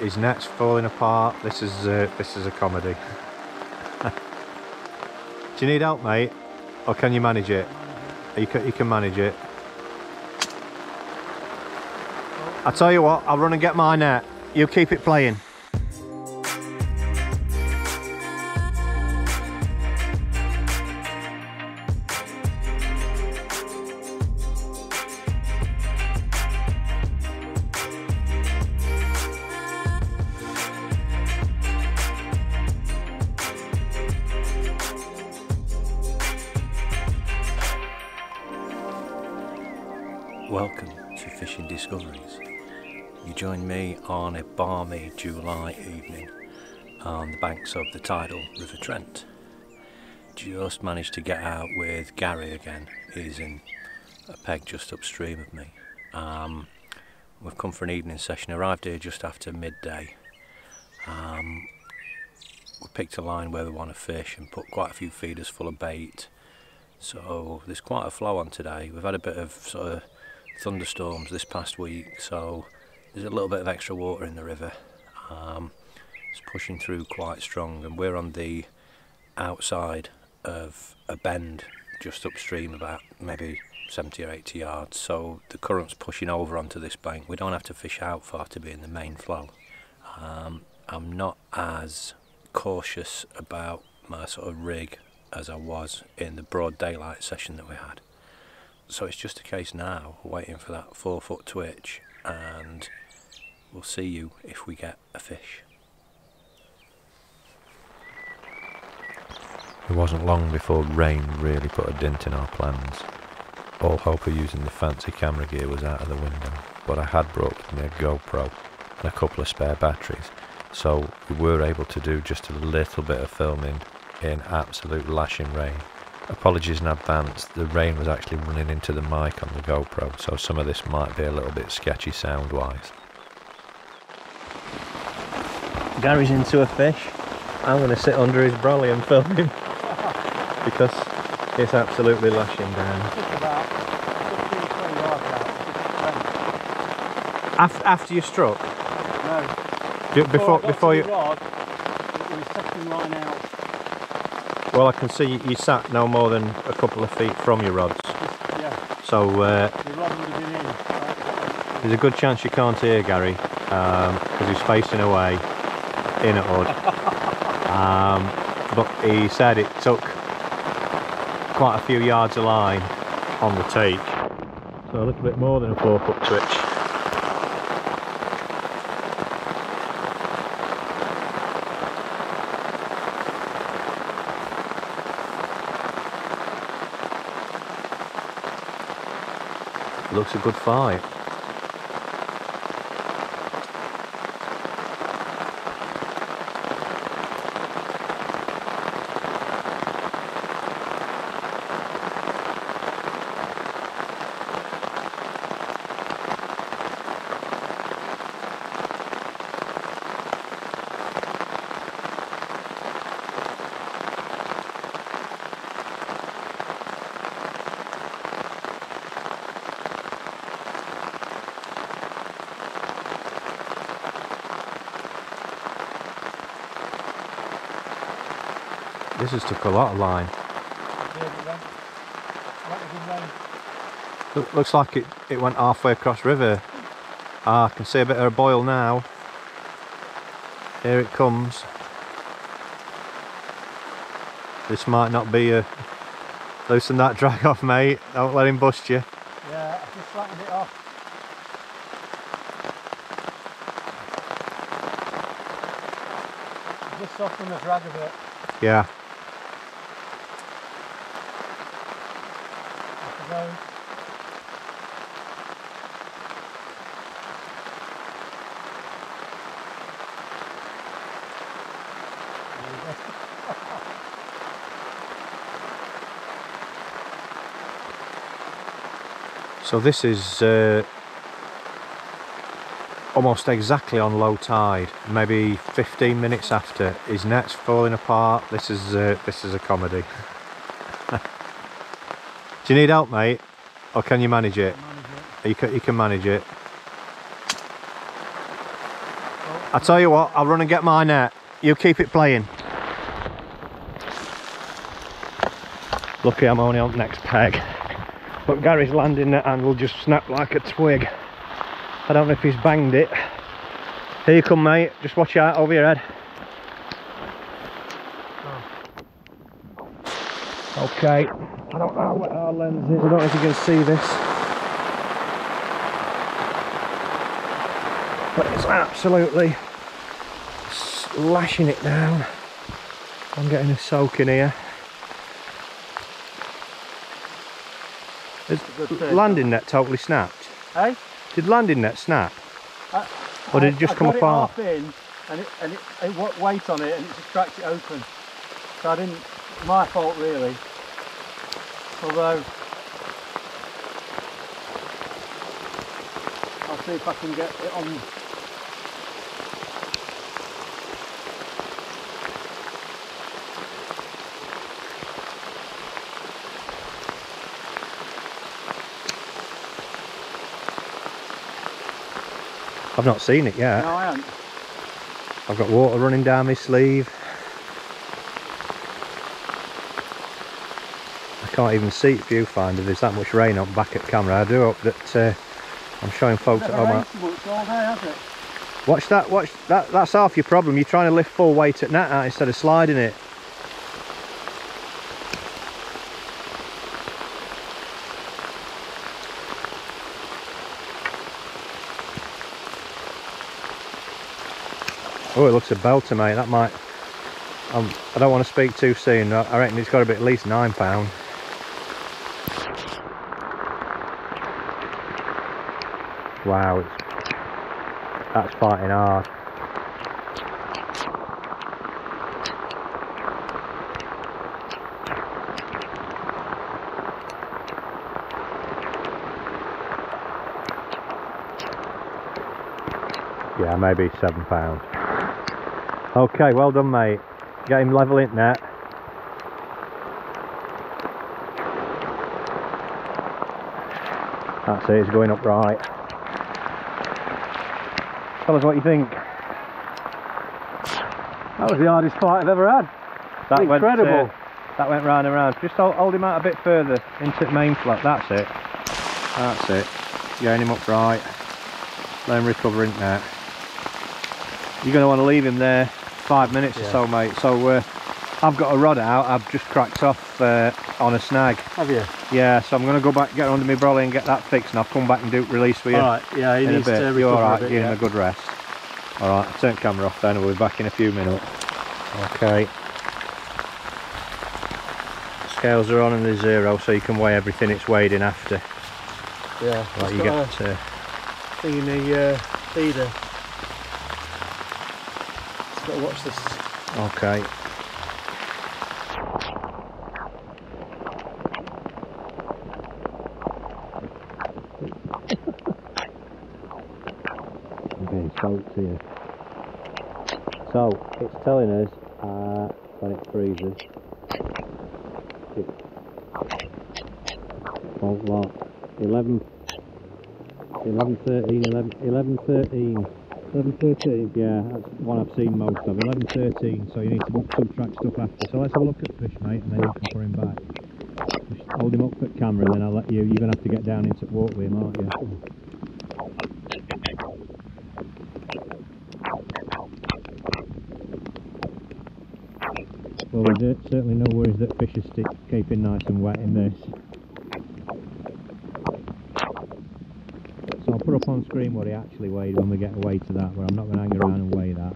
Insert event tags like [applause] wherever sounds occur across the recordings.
His net's falling apart. This is uh, this is a comedy. [laughs] Do you need help, mate? Or can you manage it? You can, you can manage it. I tell you what, I'll run and get my net. You keep it playing. Discoveries. You join me on a balmy July evening on the banks of the tidal River Trent. Just managed to get out with Gary again. He's in a peg just upstream of me. Um, we've come for an evening session, arrived here just after midday. Um, we picked a line where we want to fish and put quite a few feeders full of bait. So there's quite a flow on today. We've had a bit of sort of thunderstorms this past week, so there's a little bit of extra water in the river. Um, it's pushing through quite strong, and we're on the outside of a bend just upstream, about maybe 70 or 80 yards. So the current's pushing over onto this bank. We don't have to fish out far to be in the main flow. Um, I'm not as cautious about my sort of rig as I was in the broad daylight session that we had so it's just a case now waiting for that four foot twitch and we'll see you if we get a fish. It wasn't long before rain really put a dent in our plans. All hope of using the fancy camera gear was out of the window, but I had brought with me a GoPro and a couple of spare batteries, so we were able to do just a little bit of filming in absolute lashing rain Apologies in advance, the rain was actually running into the mic on the GoPro, so some of this might be a little bit sketchy sound wise. Gary's into a fish. I'm going to sit under his brolly and film him [laughs] because it's absolutely lashing down. After, after you struck? No. Before, before, before you. Rod, it was second line out. Well, I can see you sat no more than a couple of feet from your rods. Yeah. So uh, the rod would have been in. Right? there's a good chance you can't hear Gary because um, he's facing away in at Hood. [laughs] um, but he said it took quite a few yards of line on the take. So a little bit more than a four foot twitch. Looks a good fight. This has took a lot of line. Look, looks like it, it went halfway across river. Ah, I can see a bit of a boil now. Here it comes. This might not be a... Loosen that drag [laughs] off, mate. Don't let him bust you. Yeah, I just flattened it off. Just soften the drag a bit. Yeah. So this is uh, almost exactly on low tide, maybe 15 minutes after. His net's falling apart. This is uh, this is a comedy. [laughs] Do you need help, mate, or can you manage it? Manage it. You can you can manage it. Oh, I tell you what, I'll run and get my net. You keep it playing. Lucky I'm only on the next peg. But Gary's landing net and will just snap like a twig. I don't know if he's banged it. Here you come mate, just watch out over your head. Okay, I don't know what our lens is, I don't know if you can see this. But it's absolutely lashing it down. I'm getting a soak in here. Is landing net totally snapped? Hey? Did landing net snap? I- Or did I- it just I come apart? It half in, and it and it, it weight on it, and it just cracked it open. So I didn't. My fault really. Although I'll see if I can get it on. I've not seen it yet. No, I haven't. I've got water running down my sleeve. Can't even see it viewfinder, there's that much rain on back at camera. I do hope that uh, I'm showing folks at home. rained so much all day. Watch that, watch that, that's half your problem. You're trying to lift full weight at net out instead of sliding it. Oh, it looks a belter, mate. That might. Um, I don't want to speak too soon. I I reckon it's got to be at least nine pound. Wow, it's that's fighting hard. Yeah, maybe seven pounds. Okay, well done, mate. Get him level in net. That's it, it's going up right. Tell us what you think. That was the hardest fight I've ever had. That Incredible. Went, uh, that went round and round. Just hold, hold him out a bit further into the main flat. That's it. That's it. Getting him upright. Let him recover in there. You're going to want to leave him there five minutes or so, mate. So uh, I've got a rod out. I've just cracked off uh, on a snag. Have you? Yeah, so I'm going to go back, get under my brolly and get that fixed, and I'll come back and do release for you All right. Yeah, he in a needs bit. to recover You're all right. a bit. Give yeah. him a good rest. All right. I'll turn camera off then. We'll be back in a few minutes. Okay. Scales are on and they're zero, so you can weigh everything it's weighed in after. Yeah. Like you got get. Uh, a thing in the uh, feeder. Just got to watch this. okay. Getting here. So it's telling us uh, when it freezes. It, oh, what? 11, 11, 13, 11, 11, 13. 11, 13? Yeah, that's one I've seen most of. 11, 13, so you need to subtract stuff after. So let's have a look at fish, mate, and then you can put him back. Just hold him up at camera and then I'll let you, you're going to have to get down into walk with him, aren't you? There's certainly no worries that fish are stick, keeping nice and wet in this. So I'll put up on screen what he actually weighed when we get away to that, but I'm not going to hang around and weigh that.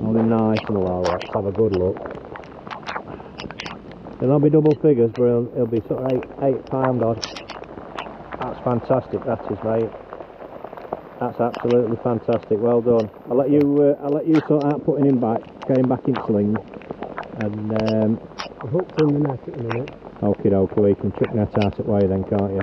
Hold him nice and low, let's have a good look. It'll not be double figures, but it'll, it'll be sort of eight, eight pound odd. That's fantastic, that is, mate. That's absolutely fantastic. Well done. I'll let you. Uh, I'll let you sort out putting him back, getting back in sling, and um, I'm hooked in the net at the minute. okie dokie, we can chuck that out at way then, can't you?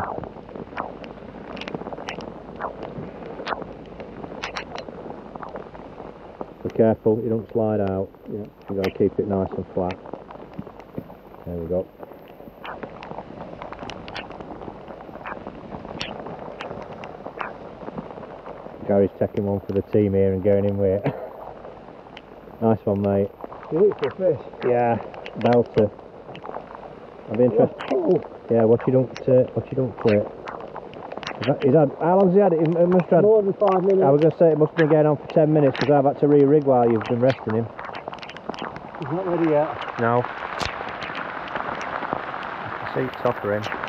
Be careful, you don't slide out. Yeah. You got to keep it nice and flat. There we go. Gary's taking one for the team here and going in with it. [laughs] nice one, mate. Beautiful fish. Yeah, belter. I'll be interested. Oh, Yeah, what you don't, uh, what you don't. Is that- he's had, how long's he had it? He must have had. more than five minutes. I was going to say it must have been going on for 10 minutes because I've had to re-rig while you've been resting him. He's not ready yet. No. I See, topper in.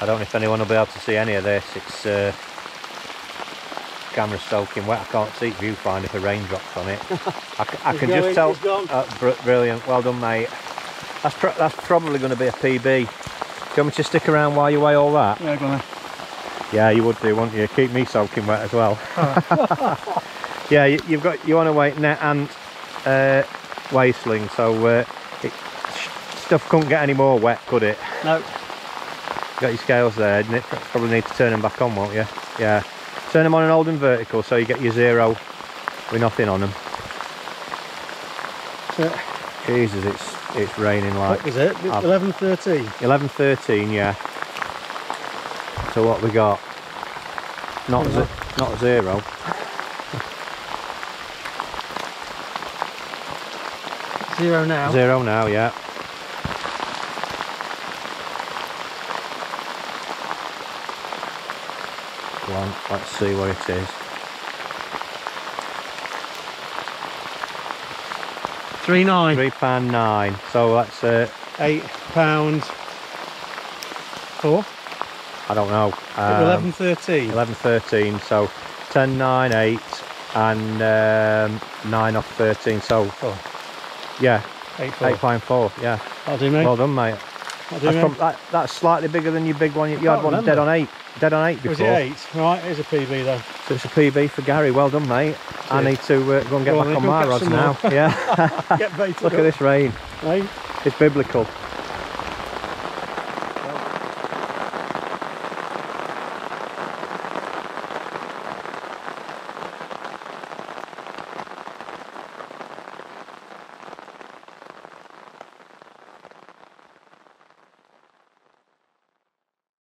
I don't know if anyone will be able to see any of this. It's uh, camera soaking wet. I can't see viewfinder if the rain on it. I, [laughs] He's can going, just tell. Uh, br- brilliant, well done, mate. That's pro- that's probably going to be a PB. Do you want me to stick around while you weigh all that? Yeah, go on then. Yeah, you would do, wouldn't you? Keep me soaking wet as well. [laughs] yeah, you, you've got you want to weight net and uh, weigh sling, so uh, it, stuff couldn't get any more wet, could it? No. Got your scales there, didn't it? Probably need to turn them back on, won't you? Yeah. Turn them on and hold them vertical so you get your zero with nothing on them. So, Jesus, it's it's raining like what was it? I've- 11, 13. 11 13 yeah so what we got not Yeah. not zero Zero now. zero now yeah Go let's see what it is Three nine. three pound nine so that's uh Eight pound. Four. i don't know um, 11, 13. 11 13 so 10 9 8 and um, 9 off 13 so Four. yeah Eight, four. 8 pound 4 yeah That'll do me. well done mate That'll do That's, me. prob- that, that's slightly bigger than your big one. You, had one dead on eight. Dead on eight before. Was it eight? Right, here's a PB though. So it's a PB for Gary. Well done, mate. I need to uh, go and get Go back then, on my rods now. Yeah. [laughs] [laughs] Look at this rain. eh? It's biblical.